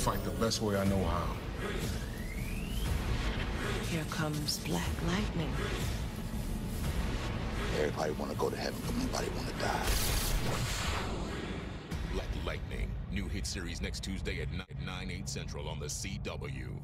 fight the best way I know how. Here comes Black Lightning. Everybody want to go to heaven, but nobody want to die. Black Lightning. New hit series next Tuesday at 9, 9 8 Central on the CW.